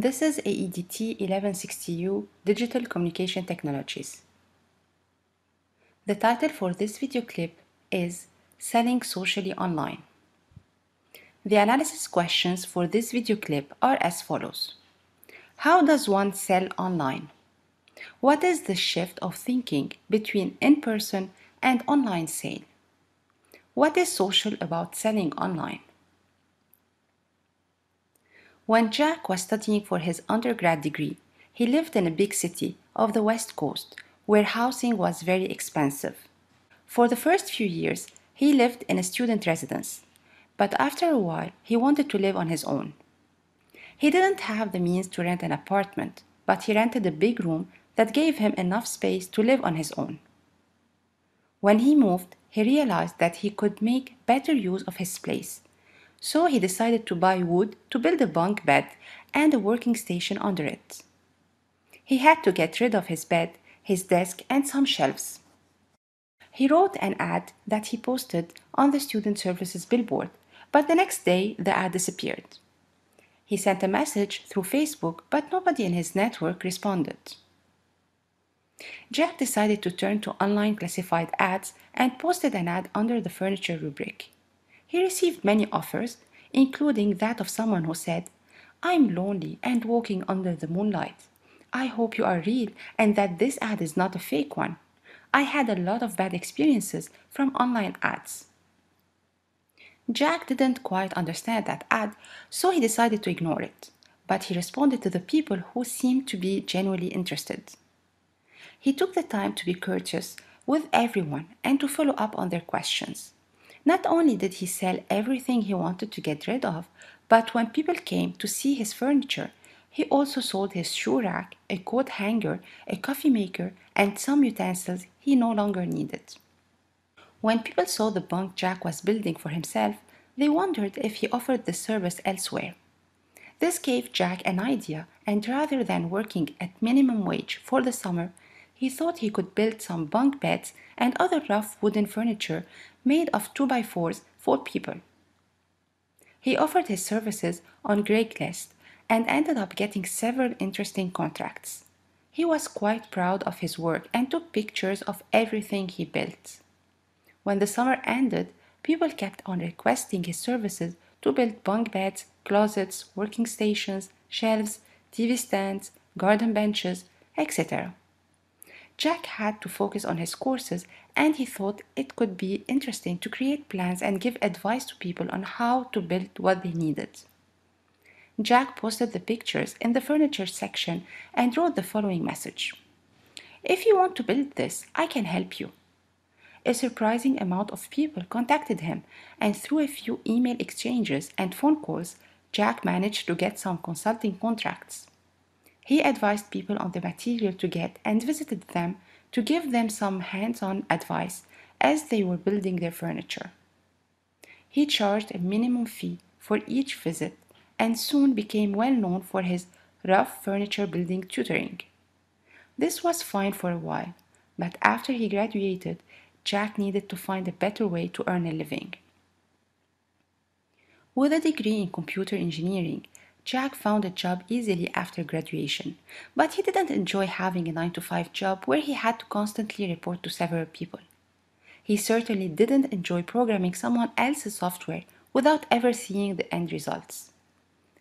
This is AEDT 1160U Digital Communication Technologies. The title for this video clip is Selling Socially Online. The analysis questions for this video clip are as follows. How does one sell online? What is the shift of thinking between in-person and online sale? What is social about selling online? When Jack was studying for his undergrad degree, he lived in a big city of the West Coast where housing was very expensive. For the first few years, he lived in a student residence, but after a while, he wanted to live on his own. He didn't have the means to rent an apartment, but he rented a big room that gave him enough space to live on his own. When he moved, he realized that he could make better use of his place so he decided to buy wood to build a bunk bed and a working station under it. He had to get rid of his bed, his desk, and some shelves. He wrote an ad that he posted on the Student Services billboard, but the next day the ad disappeared. He sent a message through Facebook, but nobody in his network responded. Jack decided to turn to online classified ads and posted an ad under the furniture rubric. He received many offers, including that of someone who said, I'm lonely and walking under the moonlight. I hope you are real and that this ad is not a fake one. I had a lot of bad experiences from online ads. Jack didn't quite understand that ad, so he decided to ignore it, but he responded to the people who seemed to be genuinely interested. He took the time to be courteous with everyone and to follow up on their questions. Not only did he sell everything he wanted to get rid of, but when people came to see his furniture, he also sold his shoe rack, a coat hanger, a coffee maker, and some utensils he no longer needed. When people saw the bunk Jack was building for himself, they wondered if he offered the service elsewhere. This gave Jack an idea, and rather than working at minimum wage for the summer, he thought he could build some bunk beds and other rough wooden furniture made of 2x4s for people. He offered his services on Craigslist and ended up getting several interesting contracts. He was quite proud of his work and took pictures of everything he built. When the summer ended, people kept on requesting his services to build bunk beds, closets, working stations, shelves, TV stands, garden benches, etc. Jack had to focus on his courses and he thought it could be interesting to create plans and give advice to people on how to build what they needed. Jack posted the pictures in the furniture section and wrote the following message. If you want to build this, I can help you. A surprising amount of people contacted him, and through a few email exchanges and phone calls, Jack managed to get some consulting contracts. He advised people on the material to get and visited them to give them some hands-on advice as they were building their furniture. He charged a minimum fee for each visit and soon became well known for his rough furniture building tutoring. This was fine for a while, but after he graduated, Jack needed to find a better way to earn a living. With a degree in computer engineering, Jack found a job easily after graduation, but he didn't enjoy having a 9 to 5 job where he had to constantly report to several people. He certainly didn't enjoy programming someone else's software without ever seeing the end results.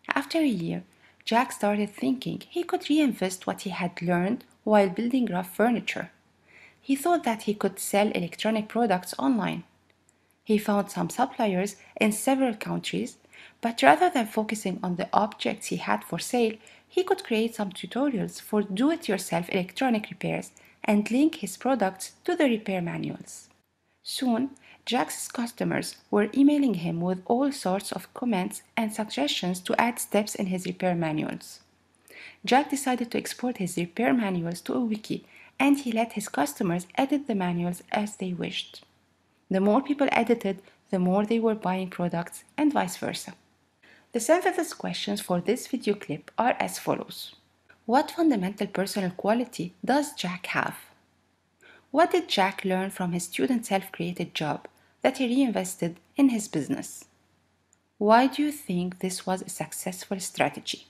After a year, Jack started thinking he could reinvest what he had learned while building rough furniture. He thought that he could sell electronic products online. He found some suppliers in several countries but rather than focusing on the objects he had for sale, he could create some tutorials for do-it-yourself electronic repairs and link his products to the repair manuals. Soon, Jack's customers were emailing him with all sorts of comments and suggestions to add steps in his repair manuals. Jack decided to export his repair manuals to a wiki and he let his customers edit the manuals as they wished. The more people edited, the more they were buying products and vice versa. The synthesis questions for this video clip are as follows. What fundamental personal quality does Jack have? What did Jack learn from his student self-created job that he reinvested in his business? Why do you think this was a successful strategy?